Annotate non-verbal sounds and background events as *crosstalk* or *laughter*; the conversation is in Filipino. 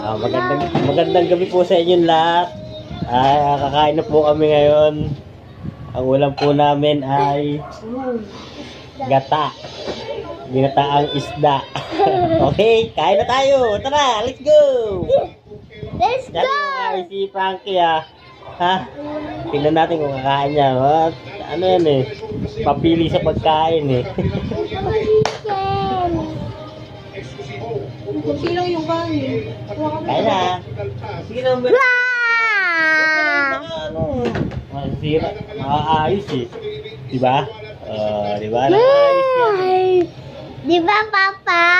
Ah, magandang, magandang gabi po sa inyong lahat. Ay, kakain na po kami ngayon. Ang ulam po namin ay gata. Ginataang isda. *laughs* okay, kain na tayo. Tara, let's go! Let's Dali go! kay si Frankie ah. Ha? Tingnan natin kung kakain niya. What? Ano yan eh? Papili sa pagkain eh. *laughs* Chicken! Kunti lang yung kanin. Kain na. Sige na, Wow! ano, masira, maaayos eh. Diba? Uh, diba? Naayos yan. Di ba, Papa?